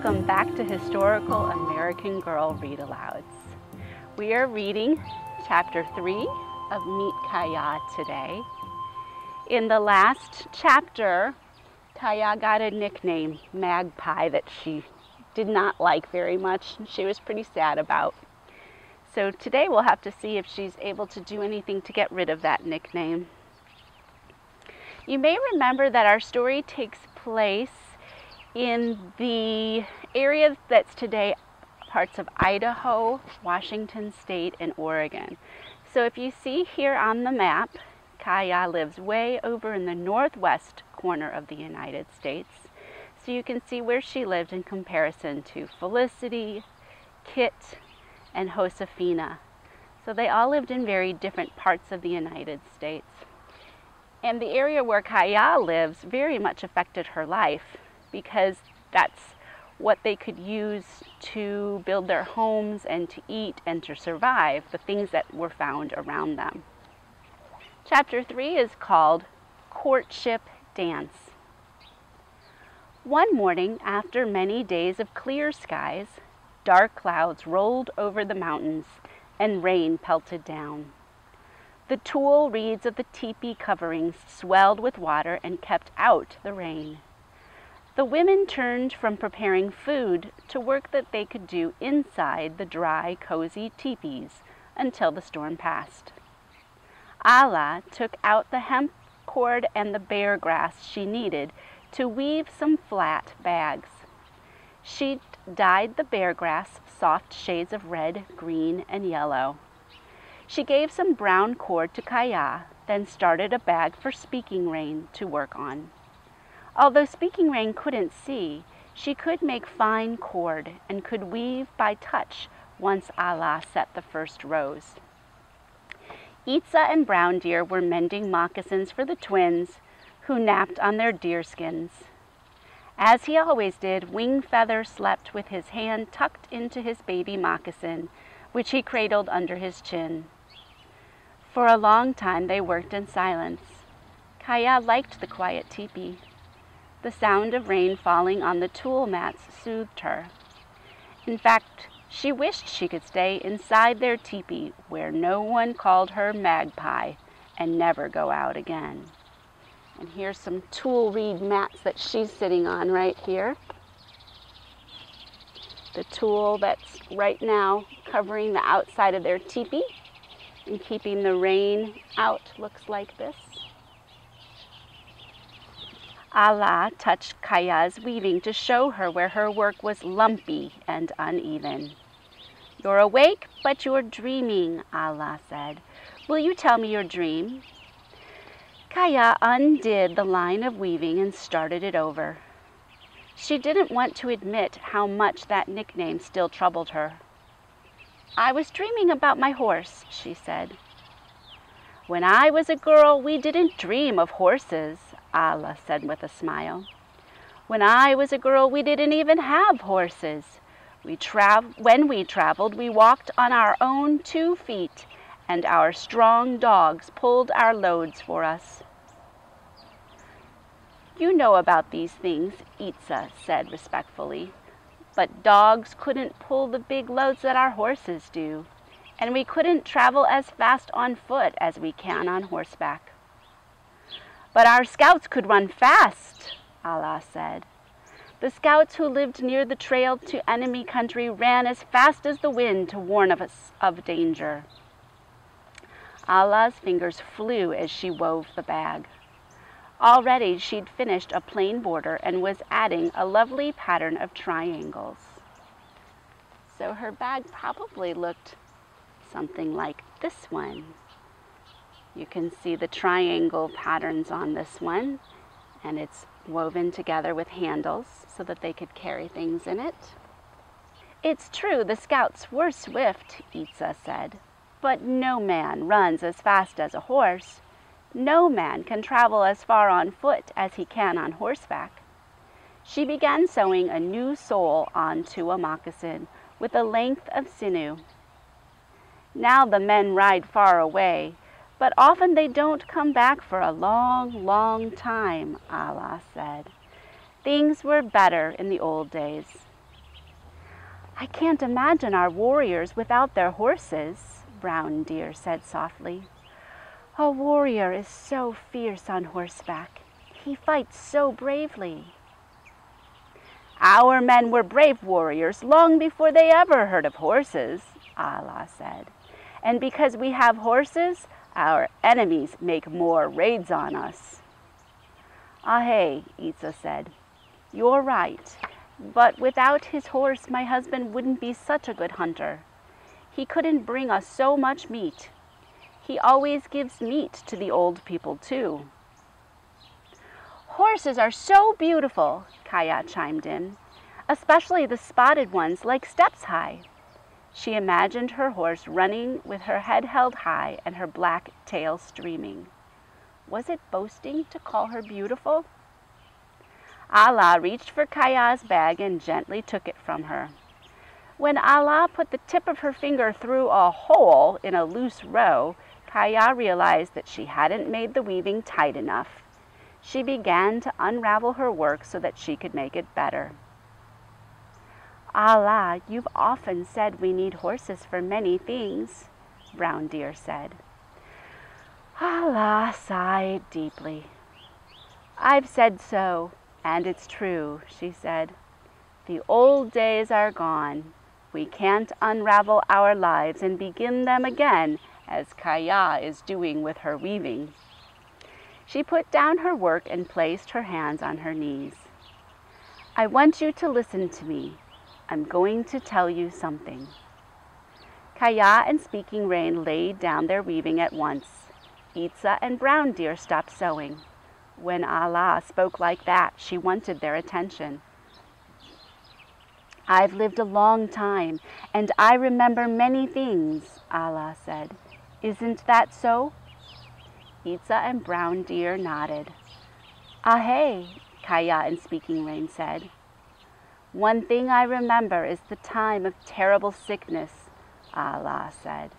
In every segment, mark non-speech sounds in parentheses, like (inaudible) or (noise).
Welcome back to Historical American Girl Read Alouds. We are reading chapter 3 of Meet Kaya today. In the last chapter, Kaya got a nickname, Magpie, that she did not like very much. She was pretty sad about. So today we'll have to see if she's able to do anything to get rid of that nickname. You may remember that our story takes place in the area that's today parts of Idaho, Washington State, and Oregon. So if you see here on the map, Kaya lives way over in the northwest corner of the United States. So you can see where she lived in comparison to Felicity, Kit, and Josefina. So they all lived in very different parts of the United States. And the area where Kaya lives very much affected her life because that's what they could use to build their homes and to eat and to survive, the things that were found around them. Chapter 3 is called Courtship Dance. One morning, after many days of clear skies, dark clouds rolled over the mountains and rain pelted down. The tule reeds of the teepee coverings swelled with water and kept out the rain. The women turned from preparing food to work that they could do inside the dry, cozy teepees until the storm passed. Aalah took out the hemp cord and the bear grass she needed to weave some flat bags. She dyed the bear grass soft shades of red, green, and yellow. She gave some brown cord to Kaya, then started a bag for Speaking Rain to work on. Although Speaking Rain couldn't see, she could make fine cord and could weave by touch once Aalah set the first rows. Eetsa and Brown Deer were mending moccasins for the twins who napped on their deerskins. As he always did, Wing Feather slept with his hand tucked into his baby moccasin, which he cradled under his chin. For a long time they worked in silence. Kaya liked the quiet teepee. The sound of rain falling on the tule mats soothed her. In fact, she wished she could stay inside their teepee where no one called her magpie and never go out again. And here's some tule reed mats that she's sitting on right here. The tule that's right now covering the outside of their teepee and keeping the rain out looks like this. Aalah touched Kaya's weaving to show her where her work was lumpy and uneven. You're awake, but you're dreaming, Aalah said. Will you tell me your dream? Kaya undid the line of weaving and started it over. She didn't want to admit how much that nickname still troubled her. I was dreaming about my horse, she said. When I was a girl, we didn't dream of horses, Aalah said with a smile. When I was a girl, we didn't even have horses. We trav- when we traveled, we walked on our own two feet, and our strong dogs pulled our loads for us. You know about these things, Eetsa said respectfully, but dogs couldn't pull the big loads that our horses do, and we couldn't travel as fast on foot as we can on horseback. But our scouts could run fast, Aalah said. The scouts who lived near the trail to enemy country ran as fast as the wind to warn of us of danger. Aalah's fingers flew as she wove the bag. Already she'd finished a plain border and was adding a lovely pattern of triangles. So her bag probably looked something like this one. You can see the triangle patterns on this one and it's woven together with handles so that they could carry things in it. It's true the scouts were swift, Eetsa said, but no man runs as fast as a horse. No man can travel as far on foot as he can on horseback. She began sewing a new sole onto a moccasin with a length of sinew. Now the men ride far away, but often they don't come back for a long, long time, Aalah said. Things were better in the old days. I can't imagine our warriors without their horses, Brown Deer said softly. A warrior is so fierce on horseback. He fights so bravely. Our men were brave warriors long before they ever heard of horses, Aalah said. And because we have horses, our enemies make more raids on us. Ahe, Eetsa said. You're right. But without his horse, my husband wouldn't be such a good hunter. He couldn't bring us so much meat. He always gives meat to the old people, too. Horses are so beautiful, Kaya chimed in, especially the spotted ones like Steps High. She imagined her horse running with her head held high and her black tail streaming. Was it boasting to call her beautiful? Aalah reached for Kaya's bag and gently took it from her. When Aalah put the tip of her finger through a hole in a loose row, Kaya realized that she hadn't made the weaving tight enough. She began to unravel her work so that she could make it better. Aalah, you've often said we need horses for many things, Brown Deer said. Aalah sighed deeply. I've said so, and it's true, she said. The old days are gone. We can't unravel our lives and begin them again, as Kaya is doing with her weaving. She put down her work and placed her hands on her knees. I want you to listen to me. I'm going to tell you something. Kaya and Speaking Rain laid down their weaving at once. Eetsa and Brown Deer stopped sewing. When Aalah spoke like that, she wanted their attention. I've lived a long time, and I remember many things, Aalah said. Isn't that so? Eetsa and Brown Deer nodded. Ahe, Kaya and Speaking Rain said. One thing I remember is the time of terrible sickness, Aalah said.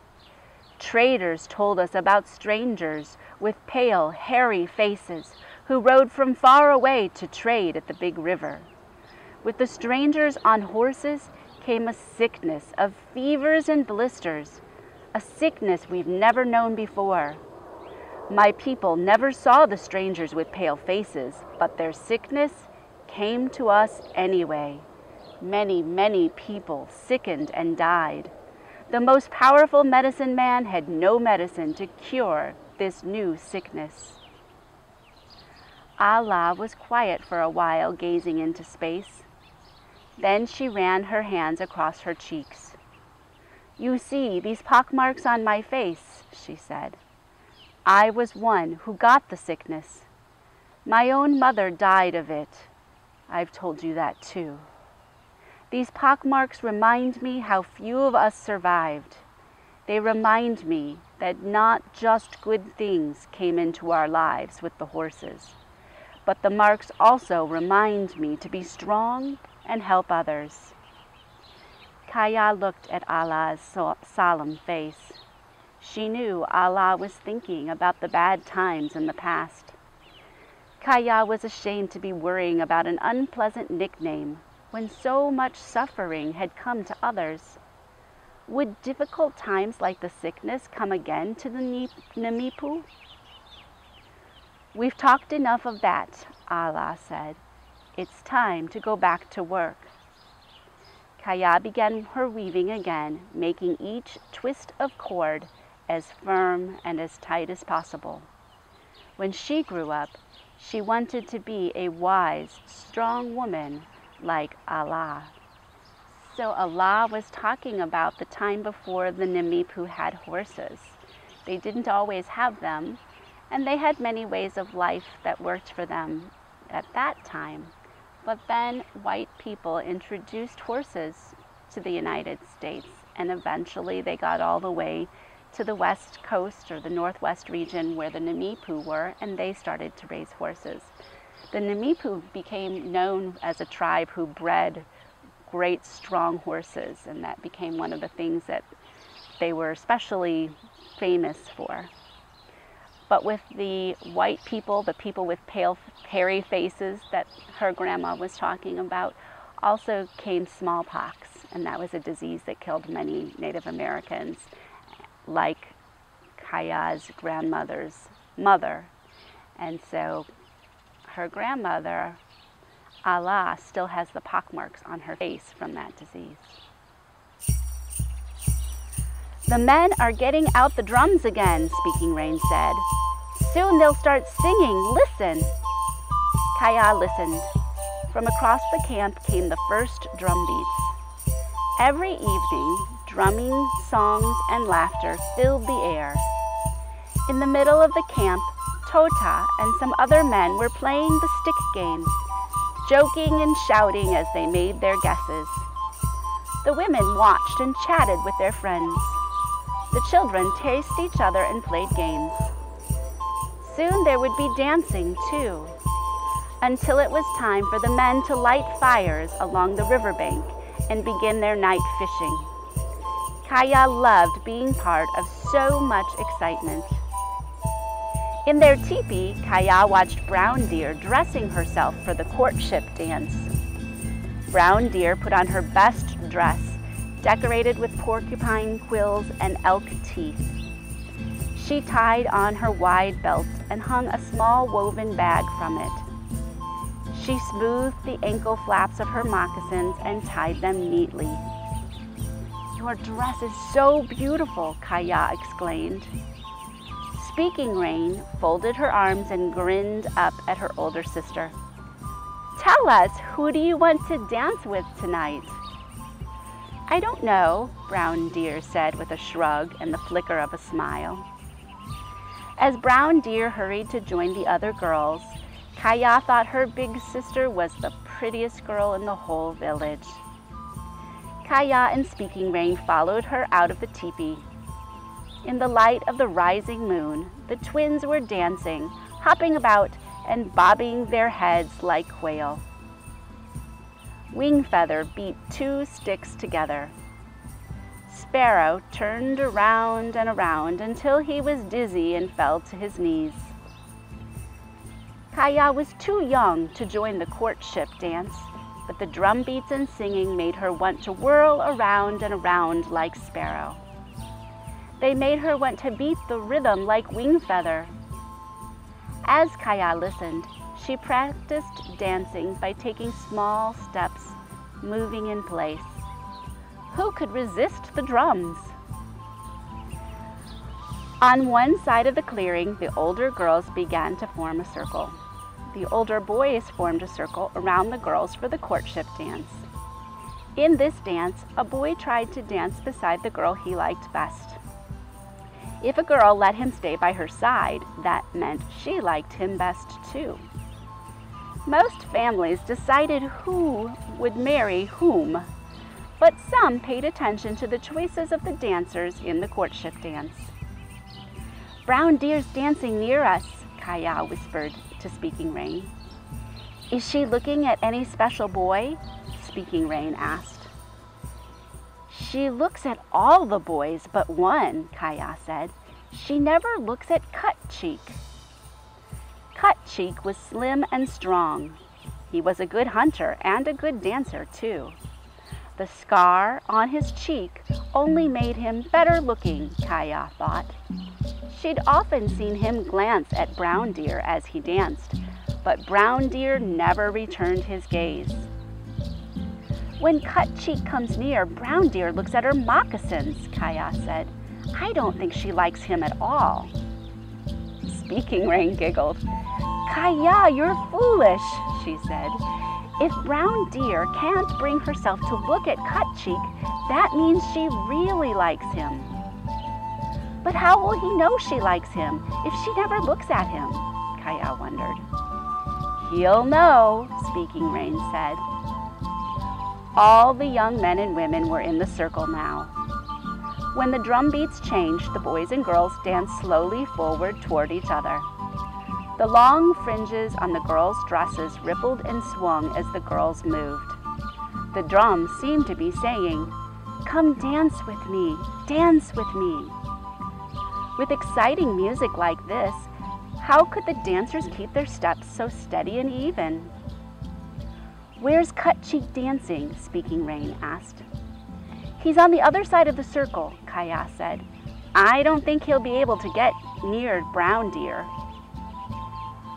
Traders told us about strangers with pale, hairy faces who rode from far away to trade at the big river. With the strangers on horses came a sickness of fevers and blisters, a sickness we've never known before. My people never saw the strangers with pale faces, but their sickness came to us anyway. Many, many people sickened and died. The most powerful medicine man had no medicine to cure this new sickness. Aalah was quiet for a while, gazing into space. Then she ran her hands across her cheeks. You see these pockmarks on my face, she said. I was one who got the sickness. My own mother died of it. I've told you that too. These pockmarks remind me how few of us survived. They remind me that not just good things came into our lives with the horses but the marks also remind me to be strong and help others. Kaya looked at Aalah's solemn face. She knew Aalah was thinking about the bad times in the past. Kaya was ashamed to be worrying about an unpleasant nickname when so much suffering had come to others. Would difficult times like the sickness come again to the Nimiipuu? We've talked enough of that, Aalah said. It's time to go back to work. Kaya began her weaving again, making each twist of cord as firm and as tight as possible. When she grew up, she wanted to be a wise, strong woman like Aalah. So Aalah was talking about the time before the Nimiipuu had horses. They didn't always have them, and they had many ways of life that worked for them at that time. But then white people introduced horses to the United States, and eventually they got all the way to the west coast or the northwest region where the Nimiipuu were, and they started to raise horses. The Nimiipuu became known as a tribe who bred great strong horses, and that became one of the things that they were especially famous for. But with the white people, the people with pale, hairy faces that her grandma was talking about, also came smallpox. and that was a disease that killed many Native Americans, like Kaya's grandmother's mother. And so her grandmother, Aalah, still has the pockmarks on her face from that disease. The men are getting out the drums again, Speaking Rain said. Soon they'll start singing. Listen. Kaya listened. From across the camp came the first drum beats. Every evening, drumming, songs, and laughter filled the air. In the middle of the camp, Tota and some other men were playing the stick game, joking and shouting as they made their guesses. The women watched and chatted with their friends. The children tased each other and played games. Soon there would be dancing, too, until it was time for the men to light fires along the riverbank and begin their night fishing. Kaya loved being part of so much excitement. In their teepee, Kaya watched Brown Deer dressing herself for the courtship dance. Brown Deer put on her best dress, decorated with porcupine quills and elk teeth. She tied on her wide belt and hung a small woven bag from it. She smoothed the ankle flaps of her moccasins and tied them neatly. Your dress is so beautiful, Kaya exclaimed. Speaking Rain folded her arms and grinned up at her older sister. Tell us, who do you want to dance with tonight? I don't know, Brown Deer said with a shrug and the flicker of a smile. As Brown Deer hurried to join the other girls, Kaya thought her big sister was the prettiest girl in the whole village. Kaya and Speaking Rain followed her out of the teepee in the light of the rising moon, the twins were dancing, hopping about, and bobbing their heads like quail. Wingfeather beat two sticks together. Sparrow turned around and around until he was dizzy and fell to his knees. Kaya was too young to join the courtship dance, but the drum beats and singing made her want to whirl around and around like Sparrow. They made her want to beat the rhythm like wing feather. As Kaya listened, she practiced dancing by taking small steps, moving in place. Who could resist the drums? On one side of the clearing, the older girls began to form a circle. The older boys formed a circle around the girls for the courtship dance. In this dance, a boy tried to dance beside the girl he liked best. If a girl let him stay by her side, that meant she liked him best too. Most families decided who would marry whom, but some paid attention to the choices of the dancers in the courtship dance. Brown deer's dancing near us, Kaya whispered to Speaking Rain. Is she looking at any special boy? Speaking Rain asked. She looks at all the boys but one, Kaya said. She never looks at Cut Cheek. Cut Cheek was slim and strong. He was a good hunter and a good dancer, too. The scar on his cheek only made him better looking, Kaya thought. She'd often seen him glance at Brown Deer as he danced, but Brown Deer never returned his gaze. When Cut Cheek comes near, Brown Deer looks at her moccasins, Kaya said. I don't think she likes him at all. Speaking Rain giggled. Kaya, you're foolish, she said. If Brown Deer can't bring herself to look at Cut Cheek, that means she really likes him. But how will he know she likes him if she never looks at him? Kaya wondered. He'll know, Speaking Rain said. All the young men and women were in the circle now. When the drum beats changed, the boys and girls danced slowly forward toward each other. The long fringes on the girls' dresses rippled and swung as the girls moved. The drums seemed to be saying, Come dance with me, dance with me. With exciting music like this, how could the dancers keep their steps so steady and even? Where's Cut Cheek dancing? Speaking Rain asked. He's on the other side of the circle, Kaya said. I don't think he'll be able to get near Brown Deer.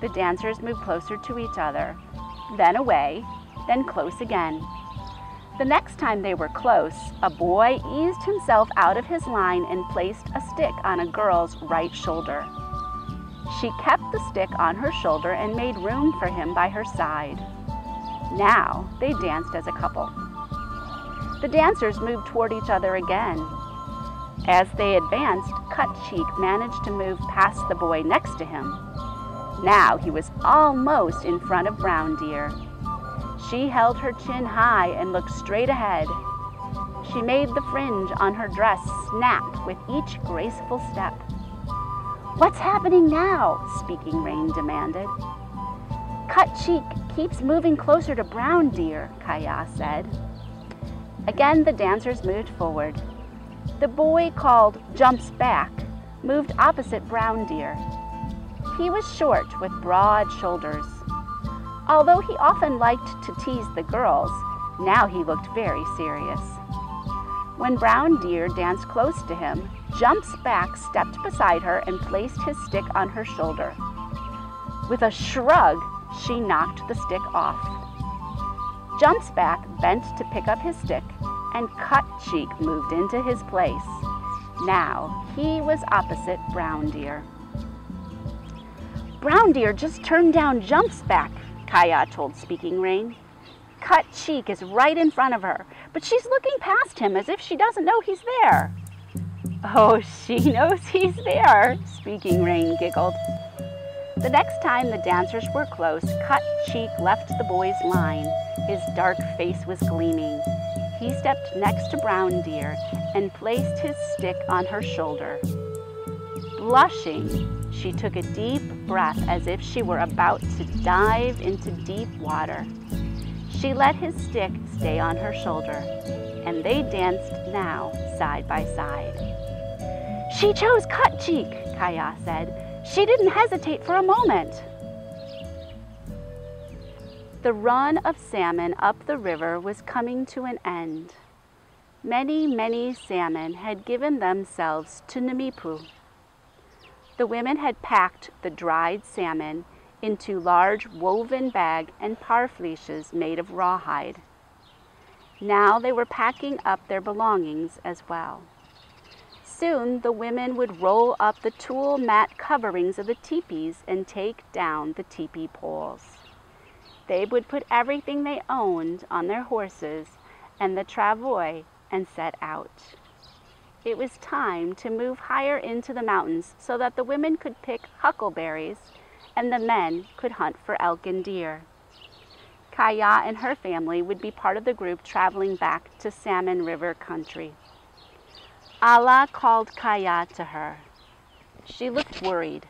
The dancers moved closer to each other, then away, then close again. The next time they were close, a boy eased himself out of his line and placed a stick on a girl's right shoulder. She kept the stick on her shoulder and made room for him by her side. Now they danced as a couple. The dancers moved toward each other again. As they advanced, Cut Cheek managed to move past the boy next to him. Now he was almost in front of Brown Deer. She held her chin high and looked straight ahead. She made the fringe on her dress snap with each graceful step. What's happening now? Speaking Rain demanded. Cut Cheek keeps moving closer to Brown Deer, Kaya said. Again, the dancers moved forward. The boy called Jumps Back moved opposite Brown Deer. He was short with broad shoulders. Although he often liked to tease the girls, now he looked very serious. When Brown Deer danced close to him, Jumps Back stepped beside her and placed his stick on her shoulder. With a shrug, she knocked the stick off. Jumps Back bent to pick up his stick, and Cut Cheek moved into his place. Now he was opposite Brown Deer. Brown Deer just turned down Jumps Back, Kaya told Speaking Rain. Cut Cheek is right in front of her, but she's looking past him as if she doesn't know he's there. Oh, she (laughs) knows he's there, Speaking Rain giggled. The next time the dancers were close, Cut Cheek left the boy's line. His dark face was gleaming. He stepped next to Brown Deer and placed his stick on her shoulder. Blushing, she took a deep breath as if she were about to dive into deep water. She let his stick stay on her shoulder, and they danced now side by side. She chose Cut Cheek, Kaya said. She didn't hesitate for a moment. The run of salmon up the river was coming to an end. Many, many salmon had given themselves to Nimiipuu. The women had packed the dried salmon into large woven bag and parfleches made of rawhide. Now they were packing up their belongings as well. Soon the women would roll up the tule mat coverings of the teepees and take down the teepee poles. They would put everything they owned on their horses and the travois and set out. It was time to move higher into the mountains so that the women could pick huckleberries and the men could hunt for elk and deer. Kaya and her family would be part of the group traveling back to Salmon River country. Aalah called Kaya to her. She looked worried.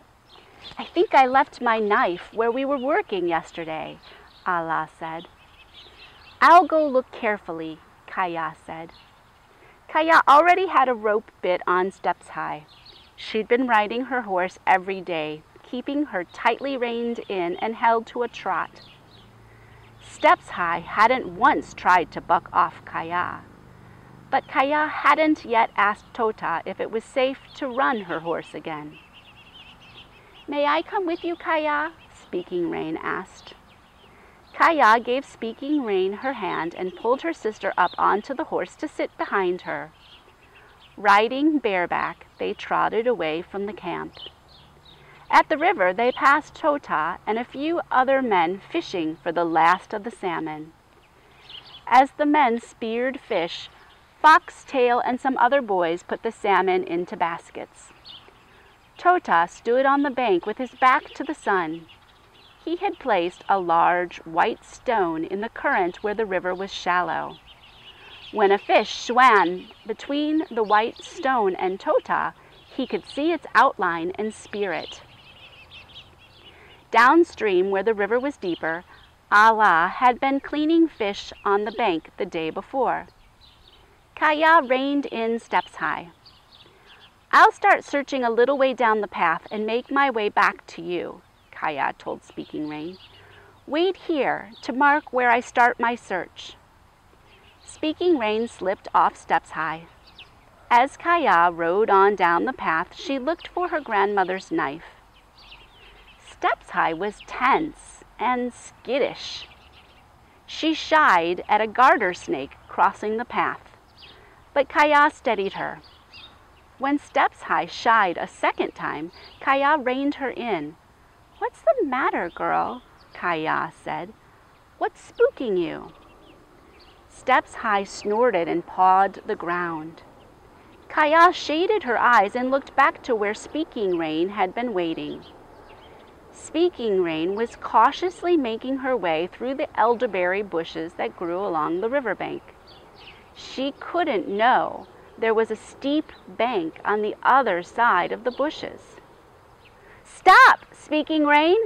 I think I left my knife where we were working yesterday, Aalah said. I'll go look carefully, Kaya said. Kaya already had a rope bit on Steps High. She'd been riding her horse every day, keeping her tightly reined in and held to a trot. Steps High hadn't once tried to buck off Kaya. But Kaya hadn't yet asked Tota if it was safe to run her horse again. May I come with you, Kaya? Speaking Rain asked. Kaya gave Speaking Rain her hand and pulled her sister up onto the horse to sit behind her. Riding bareback, they trotted away from the camp. At the river, they passed Tota and a few other men fishing for the last of the salmon. As the men speared fish, Foxtail and some other boys put the salmon into baskets. Tota stood on the bank with his back to the sun. He had placed a large white stone in the current where the river was shallow. When a fish swam between the white stone and Tota, he could see its outline and spear it. Downstream, where the river was deeper, Aalah had been cleaning fish on the bank the day before. Kaya reined in steps high. I'll start searching a little way down the path and make my way back to you, Kaya told Speaking Rain. Wait here to mark where I start my search. Speaking Rain slipped off Steps High. As Kaya rode on down the path, she looked for her grandmother's knife. Steps High was tense and skittish. She shied at a garter snake crossing the path, but Kaya steadied her. When Steps High shied a second time, Kaya reined her in. What's the matter, girl? Kaya said. What's spooking you? Steps High snorted and pawed the ground. Kaya shaded her eyes and looked back to where Speaking Rain had been waiting. Speaking Rain was cautiously making her way through the elderberry bushes that grew along the riverbank. She couldn't know there was a steep bank on the other side of the bushes. Stop, Speaking Rain,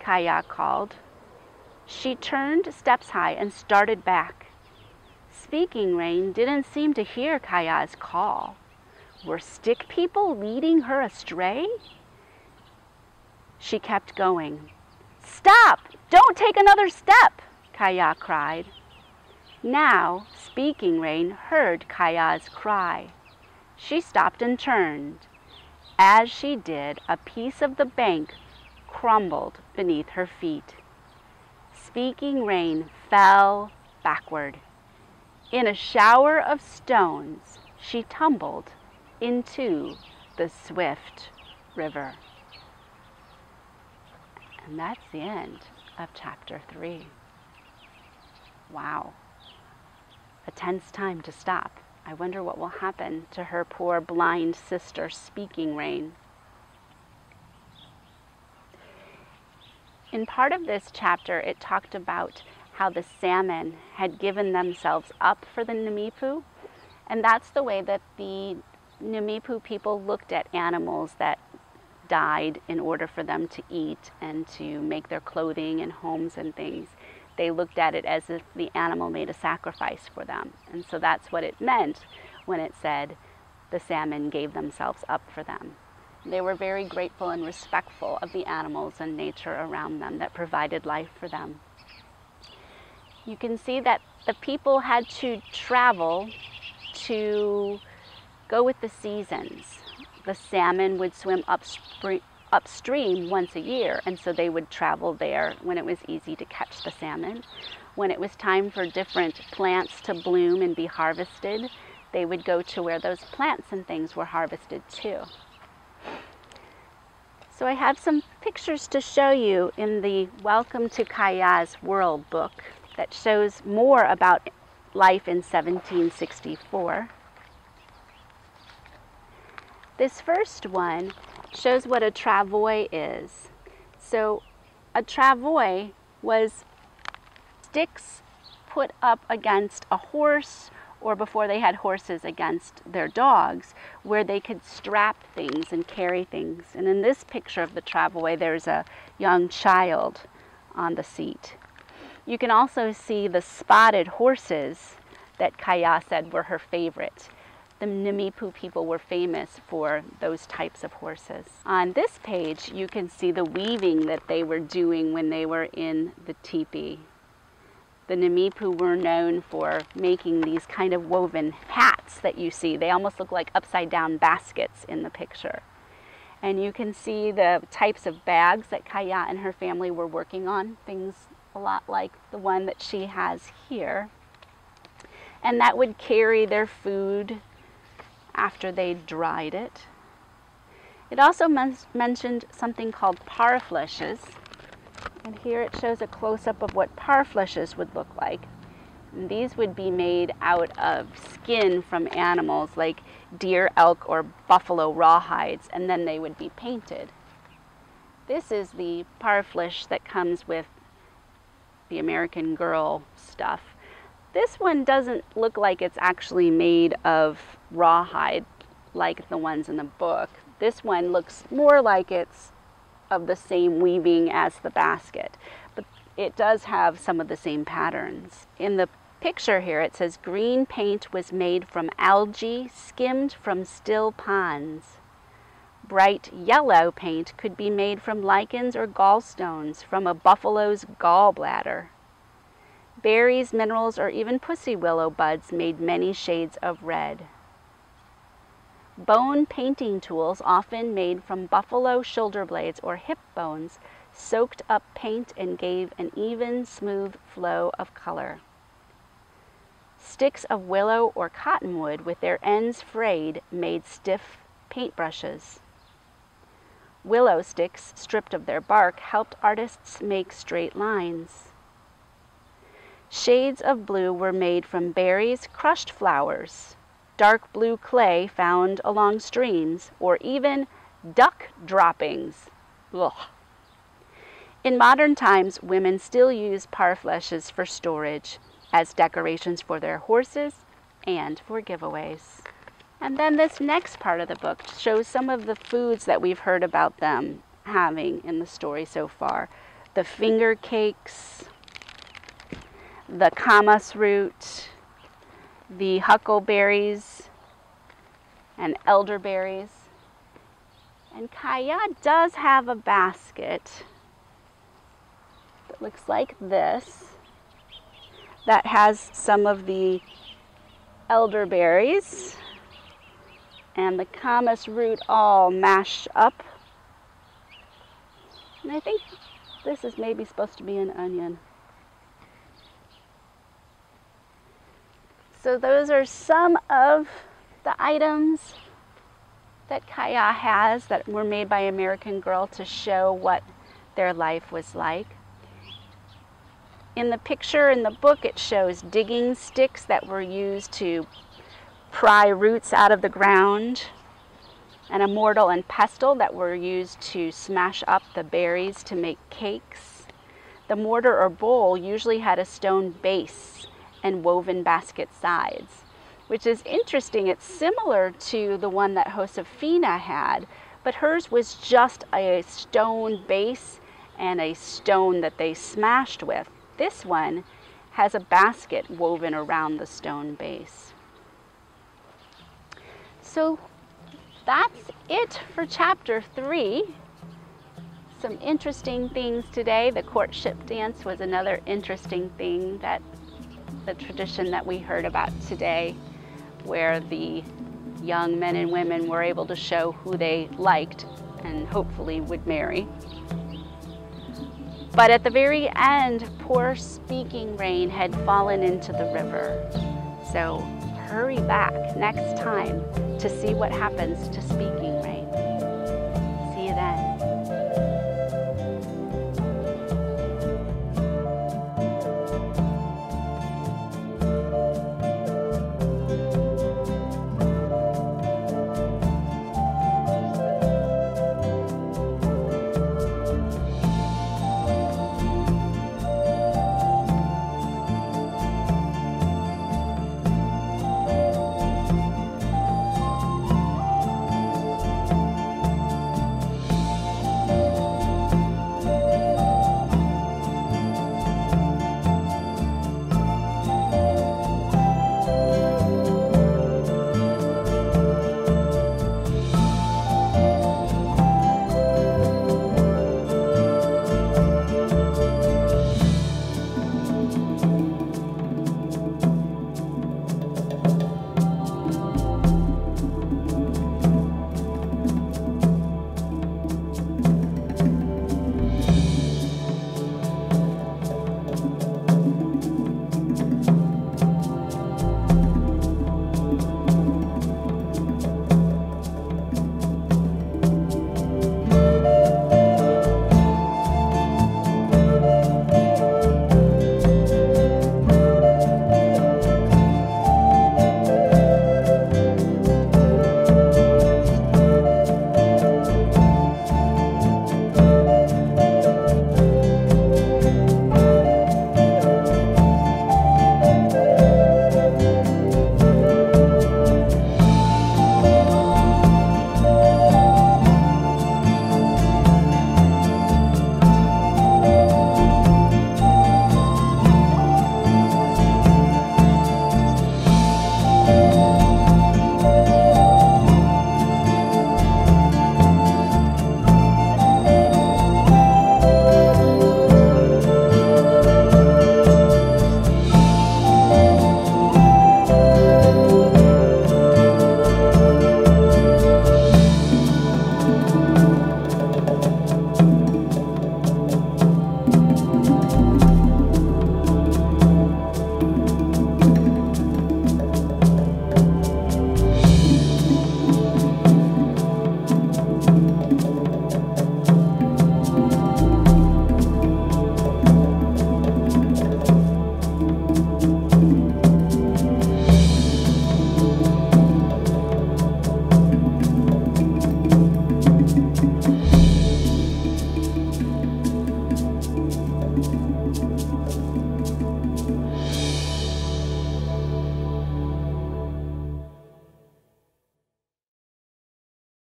Kaya called. She turned steps high and started back. Speaking Rain didn't seem to hear Kaya's call. Were stick people leading her astray? She kept going. Stop! Don't take another step! Kaya cried. Now, Speaking Rain heard Kaya's cry. She stopped and turned. As she did, a piece of the bank crumbled beneath her feet. Speaking Rain fell backward. In a shower of stones, she tumbled into the swift river. And that's the end of chapter three. Wow. A tense time to stop. I wonder what will happen to her poor blind sister, Speaking Rain. In part of this chapter, it talked about how the salmon had given themselves up for the Nimiipuu. And that's the way that the Nimiipuu people looked at animals that died in order for them to eat and to make their clothing and homes and things. They looked at it as if the animal made a sacrifice for them. And so that's what it meant when it said the salmon gave themselves up for them. They were very grateful and respectful of the animals and nature around them that provided life for them. You can see that the people had to travel to go with the seasons. The salmon would swim upstream once a year, and so they would travel there when it was easy to catch the salmon. When it was time for different plants to bloom and be harvested, they would go to where those plants and things were harvested too. So I have some pictures to show you in the Welcome to Kaya's World book that shows more about life in 1764. This first one shows what a travois is. So a travois was sticks put up against a horse or before they had horses against their dogs, where they could strap things and carry things. And in this picture of the travois, there's a young child on the seat. You can also see the spotted horses that Kaya said were her favorite. The Nimiipuu people were famous for those types of horses. On this page, you can see the weaving that they were doing when they were in the teepee the Nimiipuu were known for making these kind of woven hats that you see. They almost look like upside down baskets in the picture. And you can see the types of bags that Kaya and her family were working on, things a lot like the one that she has here. And that would carry their food after they dried it. It also men mentioned something called parfleches, and here it shows a close-up of what parfleches would look like. And these would be made out of skin from animals like deer, elk, or buffalo rawhides, and then they would be painted. This is the parfleche that comes with the American Girl stuff. This one doesn't look like it's actually made of rawhide like the ones in the book. This one looks more like it's of the same weaving as the basket, but it does have some of the same patterns. In the picture here, it says green paint was made from algae skimmed from still ponds. Bright yellow paint could be made from lichens or gallstones from a buffalo's gallbladder. Berries, minerals, or even pussy willow buds made many shades of red. Bone painting tools, often made from buffalo shoulder blades or hip bones, soaked up paint and gave an even, smooth flow of color. Sticks of willow or cottonwood with their ends frayed made stiff paintbrushes. Willow sticks, stripped of their bark, helped artists make straight lines. Shades of blue were made from berries, crushed flowers, dark blue clay found along streams, or even duck droppings. Ugh. In modern times, women still use parfleches for storage as decorations for their horses and for giveaways. And then this next part of the book shows some of the foods that we've heard about them having in the story so far. The finger cakes, the camas root, the huckleberries, and elderberries. And Kaya does have a basket that looks like this that has some of the elderberries and the camas root all mashed up. And I think this is maybe supposed to be an onion. So those are some of the items that Kaya has that were made by American Girl to show what their life was like. In the picture in the book, it shows digging sticks that were used to pry roots out of the ground, and a mortar and pestle that were used to smash up the berries to make cakes. The mortar or bowl usually had a stone base and woven basket sides, which is interesting. It's similar to the one that Josefina had, but hers was just a stone base and a stone that they smashed with. This one has a basket woven around the stone base. So that's it for chapter three. Some interesting things today. The courtship dance was another interesting thing that the tradition that we heard about today, where the young men and women were able to show who they liked and hopefully would marry. But at the very end, poor speaking rain had fallen into the river. So hurry back next time to see what happens to speaking